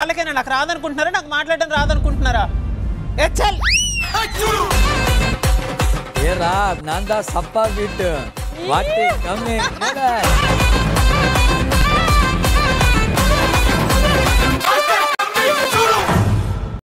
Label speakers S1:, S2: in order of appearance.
S1: వాళ్ళకైనా నాకు రాదనుకుంటున్నారా? నాకు మాట్లాడడం రాదనుకుంటున్నారా? ఎచ్చల్
S2: ఏరా నందా సప్పా బిట్. వాటి కమ్మింగ్